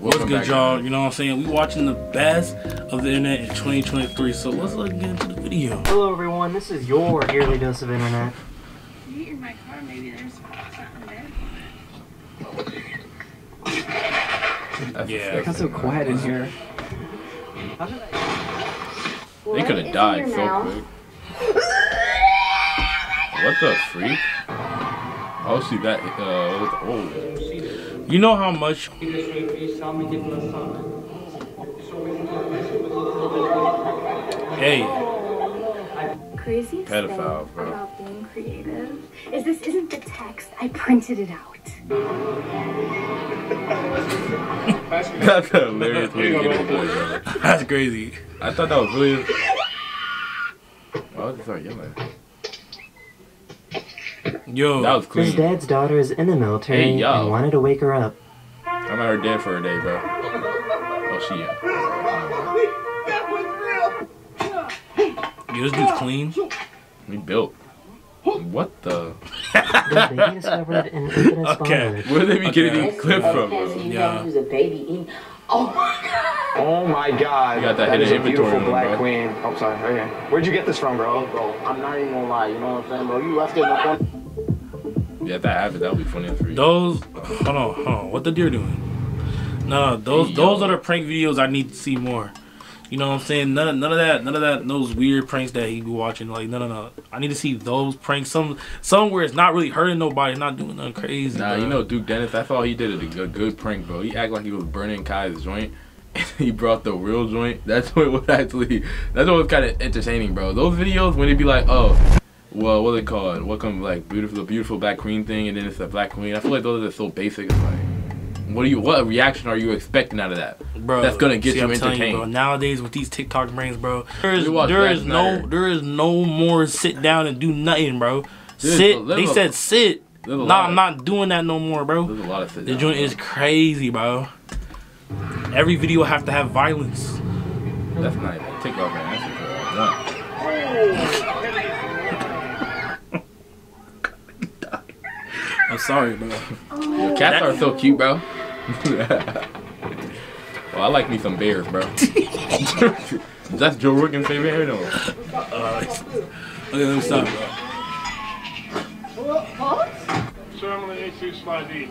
What's good, y'all? You know what I'm saying? We watching the best of the internet in 2023. So let's look get into the video. Hello everyone, this is your yearly dose of internet. You get in my car, maybe there's something there. That's Yeah. disgusting, Got so quiet in here. They could have died so quick. What the freak? Oh, see that? Uh, oh, You know how much Hey, Crazy Pedophile, bro. about being creative is this isn't the text. I printed it out. that's hilarious way to get a boy, bro. that's crazy. I thought that was really. Why would they start yelling? Yo, That was His dad's daughter is in the military Hey, yo. and wanted to wake her up. I'm at her dead for a day, bro. Oh, she. Yeah. yo, this dude's clean. We built. What the? The baby discovered in Okay. bondage. Where they be Okay. getting these clips from, bro? Yeah. Use a baby eating. Oh my god. Oh my god. You got that that hidden is a beautiful room, black bro. queen. Oh, sorry. Okay. Where'd you get this from, bro? Bro, I'm not even gonna lie, you know what I'm saying, bro? You left it in the corner. Yeah, if that happened, that would be funny as freak. Those, hold on, hold on. What the deer doing? No, those Hey, those are the prank videos I need to see more. You know what I'm saying? None, of- none of that, none of that, those weird pranks that he be watching. Like, no, no, no. I need to see those pranks. Some, some where it's not really hurting nobody, not doing nothing crazy. Nah, bro. you know Duke Dennis. That's all he did. is A good prank, bro. He act like he was burning Kai's joint. And he brought the real joint. That's what was actually. That's what was kind of entertaining, bro. Those videos when they be like, oh, well, what they call it? Welcome, like beautiful, the beautiful black queen thing, and then it's the black queen. I feel like those are so basic. It's like, what do you? What reaction are you expecting out of that? bro. That's gonna get see, you I'm telling entertained. bro, nowadays with these TikTok brains, bro, there is You there is no there is no more sit down and do nothing, bro. There's sit. They said sit. A Nah, I'm not doing that no more, bro. There's a lot of sit The joint is crazy, bro. Every video have to have violence. That's not TikTok, man. That's just one. I'm sorry, bro. Cats are so cute, bro. well, I like me some bears, bro. That's Joe Rogan's favorite animal. Uh, okay, let me stop, bro. Sir, I'm gonna need to slide E.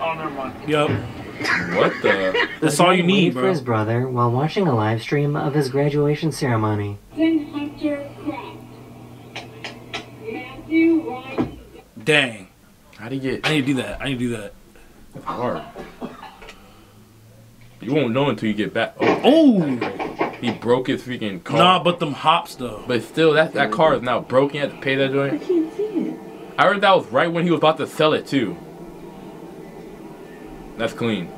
Oh, never mind. Yup. What the? That's all you need, waited for bro. his brother while watching a live stream of his graduation ceremony. Dang. How do you get? I need to do that. I need to do that. It's hard. You won't know until you get back. Oh, Oh! he broke his freaking car. Nah, but them hops, though. But still, that that car is now broken. You have to pay that joint. I can't see it. I heard that was right when he was about to sell it too. That's clean.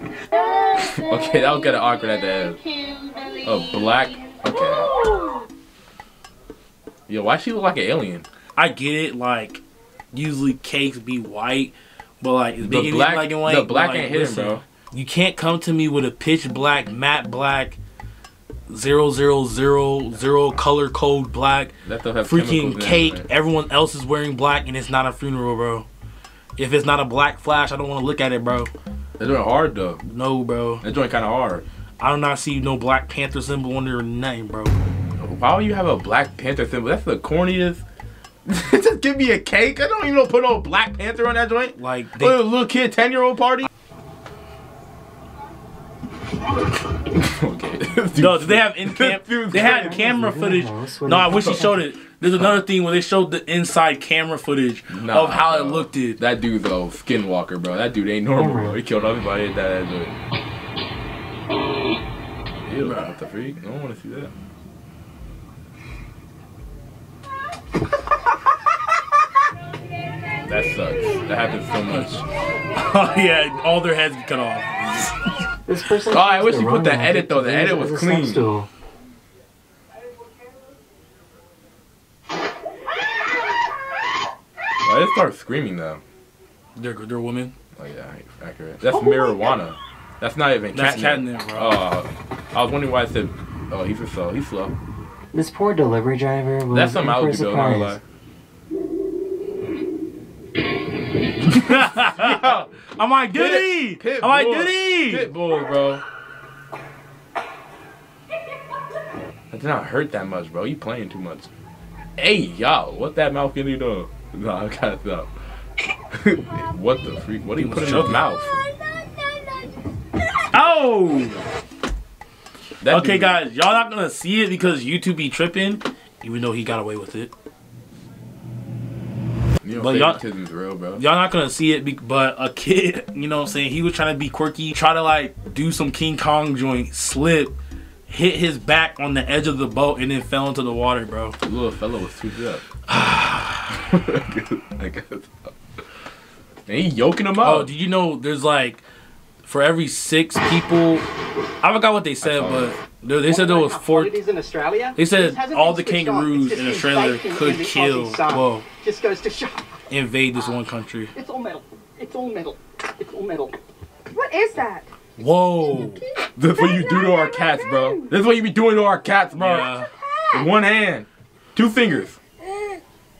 okay, that was kind of awkward at the end. A black. Okay. Yo, why she look like an alien? I get it, like, usually cakes be white, but, like, it's The black, black and white. the black like, ain't hidden, bro. You can't come to me with a pitch black, matte black, zero zero zero zero color code black, freaking cake. man. Everyone else is wearing black, and it's not a funeral, bro. If it's not a black flash, I don't want to look at it, bro. That joint hard though. No, bro. That joint kind of hard. I do not see no Black Panther symbol on there or nothing, bro. Why would you have a Black Panther symbol? That's the corniest. Just give me a cake. I don't even know put no Black Panther on that joint. Like, What, they, a little kid, ten year old party. okay. no, they have in cam. Dude, They had camera footage. No, I wish he showed it. There's another thing where they showed the inside camera footage Nah, of how it looked. It. That dude though, skinwalker, bro. That dude ain't normal, bro. He killed everybody at that joint. Ew, what the freak? I don't want to see that. That sucks. That happens so much. Oh yeah, all their heads get cut off. This person Oh, I wish the you put wrong the edit, though. The edit was clean. sex tool. Why did it start screaming though? They're they're women. Oh yeah, accurate. That's marijuana. That's not even That's catnip. catnip, bro. Oh, I was wondering why I said. Oh, he's just slow. He's slow. This poor delivery driver was That's in something I would do. though, Not gonna surprise. lie. I'm like, did he? Pit I'm like, bull. did he? Pit bulls, bro. That did not hurt that much, bro. You playing too much. Hey, y'all, what that mouth can you do? No, I gotta stop. what the freak? What do you He put in your mouth? Oh. That Okay, dude- guys, y'all not gonna see it because YouTube be tripping, even though he got away with it. You but y'all- favoritism's real, bro. Y'all not gonna see it, be- but a kid, you know what I'm saying? He was trying to be quirky, try to like do some King Kong joint, slip, hit his back on the edge of the boat, and then fell into the water, bro. The little fella was too good. I guess. And he yoking him Oh, up. did you know there's like for every six people, I forgot what they said, saw but they, they said there was four. in Australia. They said all the kangaroos in Australia could kill, Aussie sun. well, Just goes to show. invade this one country. It's all metal. It's all metal. It's all metal. What is that? Whoa. That's what you do to our cats, bro. That's what you be doing to our cats, bro. Yeah. With one hand, two fingers.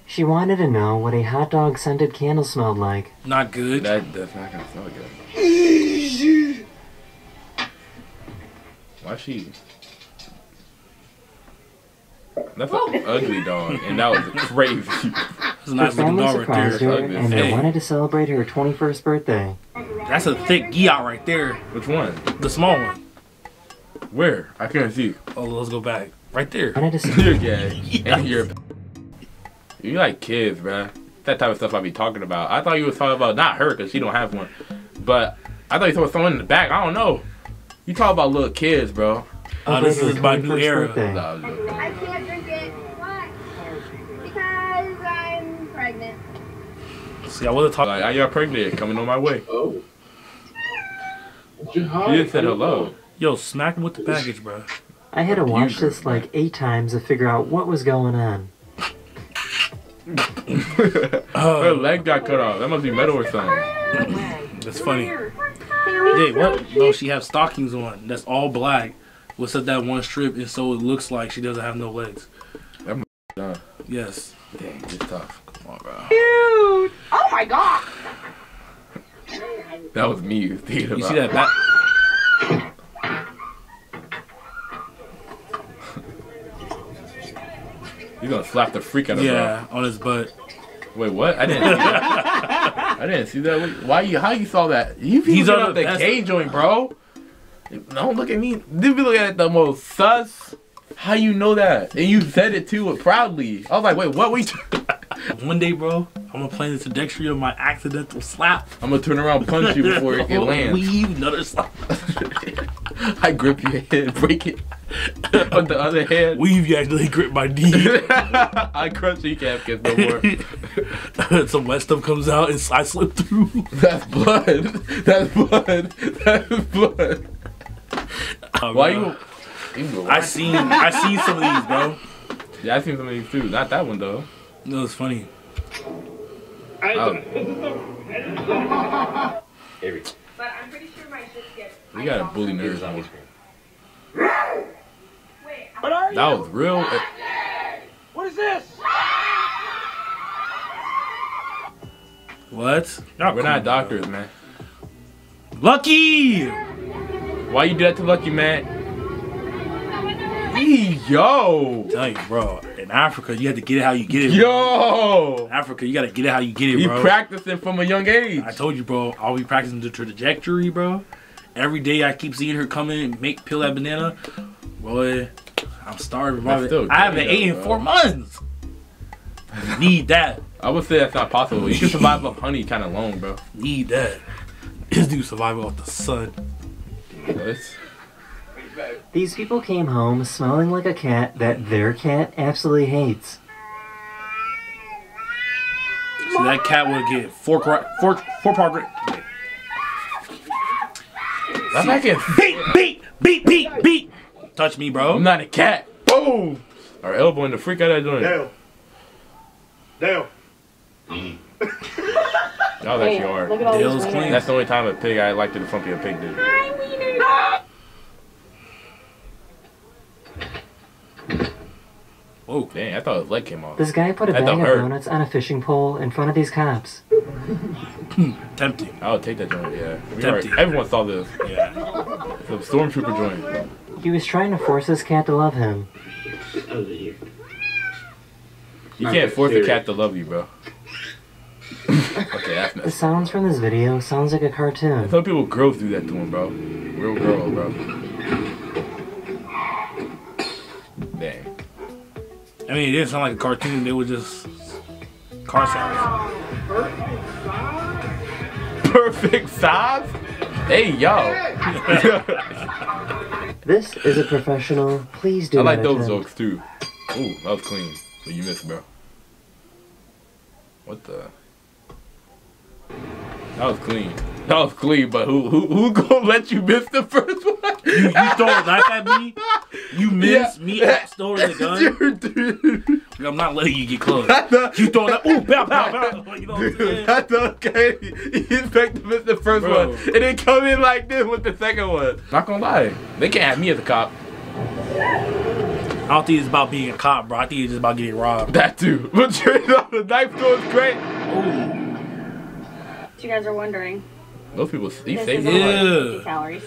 She wanted to know what a hot dog scented candle smelled like. Not good. That that's not gonna smell good. Why she? That's an ugly dog, and that was crazy. That's a Her nice looking family dog right surprised there. her Ugly. and they wanted to celebrate her 21st birthday. That's a thick gyat right there. Which one? The small one. Where? I can't see. Oh, let's go back. Right there. Wanted to You're gay. And you're. You like kids, bruh. That type of stuff I be talking about. I thought you was talking about not her because she don't have one, but I thought you was someone in the back. I don't know. You talk about little kids, bro. Uh, this celebrate is my new 21st era. birthday. Nah, I was joking. I can't drink it. Why? Because I'm pregnant. See, I wasn't talking. Like, I got pregnant, coming on my way. Oh. She just said hello. Yo, smack him with the package, bro. I had to watch this like eight times to figure out what was going on. Her uh, leg got cut off. That must be metal or something. That's funny. Hey, what? No, she have stockings on. That's all black. What's up that one strip, and so it looks like she doesn't have no legs. Done. Yes. Dang, it's tough. Come on, bro. Dude! Oh my god! That was me thinking about. You see that back? You gonna slap the freak out of Yeah, on his butt. Wait, what? I didn't see that. I didn't see that. Why you? How you saw that? You be He's looking on up the- the K joint, bro. Don't look at me. You be looking at the most sus. How you know that? And you said it too proudly. I was like, wait, what? We? One day, bro, I'm gonna play the trajectory of my accidental slap. I'm gonna turn around, punch you before it lands. Weave another slap. I grip your head, break it. On the other hand, Weave, you actually grip my knee. I crush can't get no more. Some wet stuff comes out and I slip through. That's blood. That's blood. That's blood. Oh, Why bro. you? you I seen I seen some of these, bro. Yeah, I seen some of these too. Not that one though. It was funny. Oh, But I'm pretty sure my shit gets. we got a bully nerves on. Wait, That was real. Eh. What is this? What? Y'all We're cool, not doctors, man. Lucky. Why you do that to Lucky Man? Hey, yo, Tell you, bro. In Africa, you have to get it how you get it. bro. yo. In Africa, you gotta get it how you get it, bro. practicing from a young age. I told you, bro. I'll be practicing the trajectory, bro. Every day I keep seeing her come in and make peel that banana. Boy, I'm starving, bro. Still I haven't ate in four months. Need that. I would say that's not possible. You can survive off honey kind of long, bro. Need that. This dude surviving off the sun. It's- These people came home smelling like a cat that their cat absolutely hates. So that cat would get four cor- four four part grade. That's like it. Beat, beat, beat, beat, beat. Touch me, bro. I'm not a cat. Boom. Our elbow in the freak out of that joint. Dale. Dale. That was actually hard. Look at all Dale's clean. That's the only time a pig I liked it if something a pig did. Whoa. Dang, I thought his leg came off. This guy put a That bag of hurt. donuts on a fishing pole in front of these cops. Hmm, tempting. I would take that joint. Yeah. We Tempting. already- everyone saw this. Yeah. The stormtrooper joint. He was trying to force his cat to love him. You can't force a cat to love you, bro. okay, that's The sounds from this video sounds like a cartoon. Some people grow through that to him, bro. Real girl, bro. I mean, it didn't sound like a cartoon. They were just car sounds. Perfect size? Hey, yo. This is a professional. Please do I like those attempt. jokes too. Ooh, that was clean. But you missed, bro. What the? That was clean. That was clean, but who who who gonna let you miss the first one? You, you throw a knife at me. You miss Yeah. me throwing the gun. Dude, dude. I'm not letting you get close. That's You throwing that? Ooh, pow, pow, pow. You know what I'm saying? That's okay. He expect to miss the first Bro. one, and then come in like this with the second one. Not gonna lie, they can't have me as a cop. I don't think it's about being a cop, bro. I think it's just about getting robbed. That too. But you know, the knife throw is great. Ooh. If you guys are wondering, Those people, he this saved is my Yeah. calories.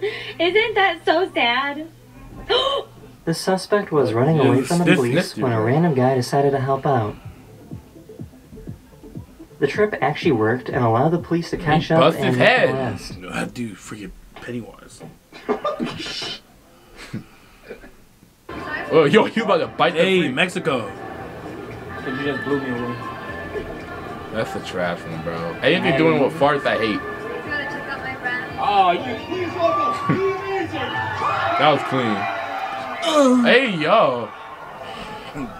Isn't that so sad? The suspect was running away from the police when a random guy decided to help out. The trip actually worked and allowed the police to catch up bust and his head. arrest. No, that dude freaking Pennywise. Oh, yo, you about to bite the Hey, freak. Mexico. You just blew me away. That's a trash one, bro. Anything doing with farts, I hate. gotta check out my. Oh, you, he's almost teenager. That was clean. hey, yo.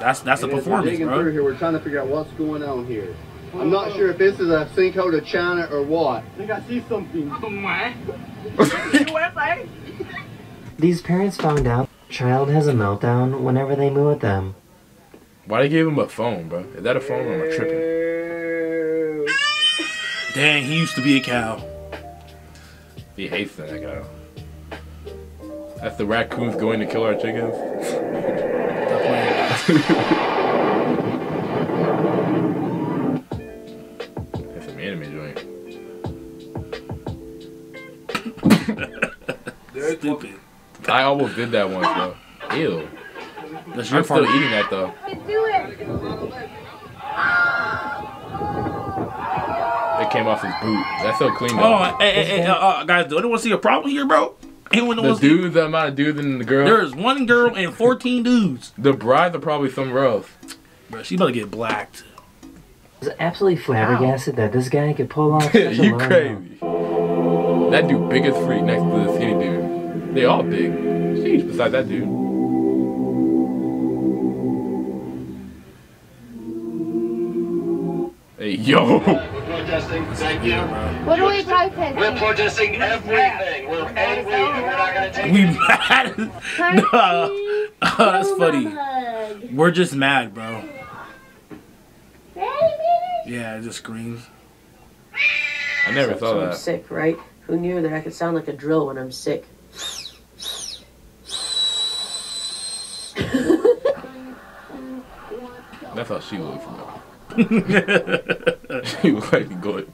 That's that's a And as we're performance, digging through bro. here, we're trying to figure out what's going on here. I'm not sure if this is a sinkhole to China or what. I think I see something. These parents found out child has a meltdown whenever they move with them. Why they gave him a phone, bro? Is that a phone or am I tripping? Dang, he used to be a cow. He hates that guy. That's the raccoons going to kill our chickens. Stop. That's some anime joint. Stupid. I almost did that once, though. Ew. That's your I'm still eating that though. Do it. It came off his boot. That's so clean Oh, though. hey, hey, hey, uh, uh, guys, do anyone see a problem here, bro? Anyone the want to see? dudes, the amount of dudes and the girl. There's one girl and 14 dudes. The brides are probably somewhere else. Bro, she about to get blacked. I was absolutely flabbergasted that this guy could pull off such you low crazy. That dude biggest freak next to the skinny dude. They all big. Sheesh, besides that dude. Hey, yo. protesting. Thank you. What are we protesting? We're protesting everything. We're angry and we're not going to take We it. mad? nah. Oh, that's funny. We're just mad, bro. Yeah, it just screams. I never so, saw so I'm that. sick, right? Who knew that I could sound like a drill when I'm sick? That's how she looks, bro. she looks like good.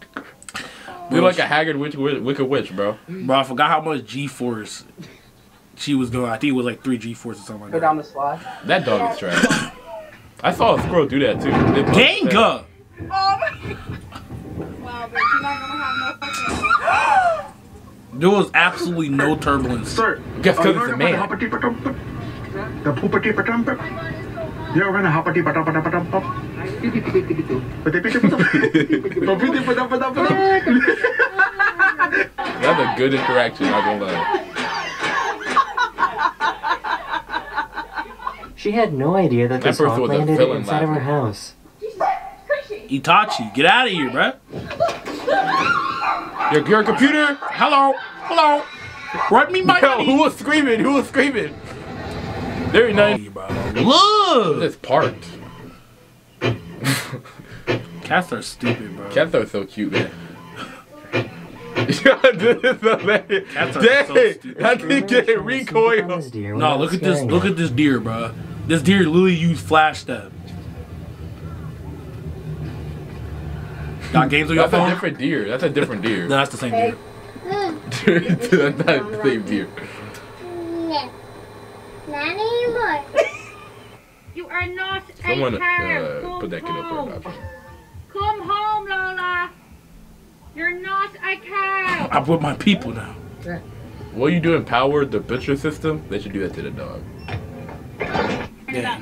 You're like a haggard witch, wicked witch, bro. Bro, I forgot how much G force she was going. I think it was like three G force or something like Go that. down the slide. That dog is trash. I saw a squirrel do that too. They both said- Ganga! Wow, but you're not gonna have no fucking. There was absolutely no turbulence. Sir, Guess because it's a man. The poopity patum pip. You're gonna hoppity patum patum patum pop. That's a good interaction, not gonna lie. She had no idea that That this person hawk landed villain inside of her laughing. house. Itachi, get out of here, bro. Your, your computer? Hello, hello. Run me my Yo, money. who was screaming? Who was screaming? Very nice. nothing. Look, This parked. Cats are stupid, bro. Cats are so cute, man. Yo, this is hilarious. Cats are Dang, so stupid. I think get recoil. This No, look at this. Look at this deer, bro. This deer literally used flash step. Got games on your That's a different deer. That's a different deer. No, that's the same deer. That's not the same deer. No. Not anymore. You are not Someone a cow. uh, Come put that kid up for home. adoption. Come home, Lola. You're not a cow. I'm with my people now. What you doing? Power the butcher system? They should do that to the dog. Yeah.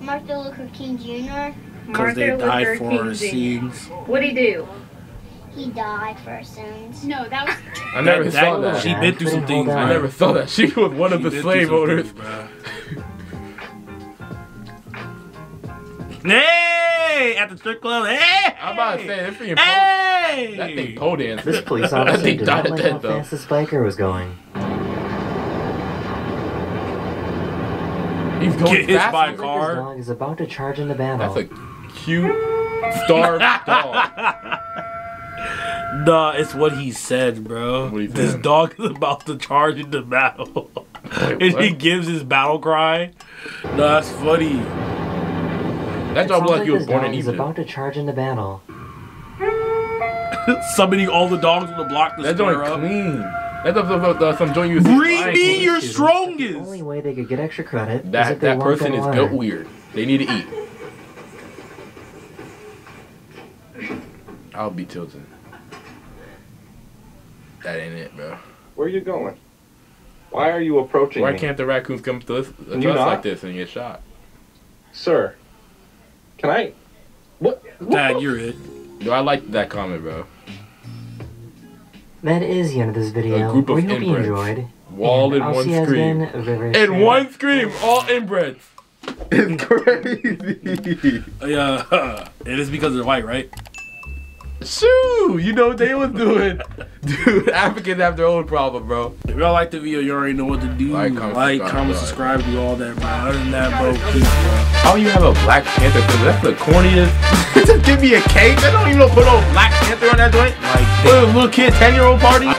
Martin Luther King Jr. Because they died for King our Jr. sins. What'd he do? He died for our sins. No, that was. I never That- saw that- that. She been through some things. I never saw that. She was one of She the slave through some owners. Hey! At the strip club. Hey! I'm about to say, this thing pole, Hey! that thing pole dance. This police that officer thing did died not at like how though. fast this biker was going. He's going Get hit fast. by a This car. dog is about to charge into battle. That's a cute, starved dog. Nah, it's what he said, bro. He This said? dog is about to charge into battle. and he gives his battle cry. Nah, that's funny. That dog sounds looked like he was born dog in is Egypt. about to charge into battle. Summoning all the dogs on the block to That square joint up. clean. That's some, some, some, some joint you see. in Breed me your Students, The strongest. only way they could get extra credit is That if they that walked person is water. built weird. They need to eat. I'll be tilting. That ain't it, bro. Where are you going? Why are you approaching Why me? can't the raccoons come to us, to us like this and get shot? Sir, can I? What? Dad, you're it. Yo, I like that comment, bro. That is the end of this video. A group of we hope you enjoyed. Wall And in I'll one see you guys screen. again very, very In one scream, all inbreds. It's crazy. Yeah, it is because they're white, right? Shoo! You know what they was doing. Dude, Africans have their own problem, bro. If y'all like the video, you already know what to do. Like, Like, comment, comment, subscribe, subscribe, do all that, bro. Other than that, bro, peace, bro. How you have a Black Panther film? That's the corniest. Just give me a cake. I don't even put no Black Panther on that joint. Like, a little kid, 10 year old party?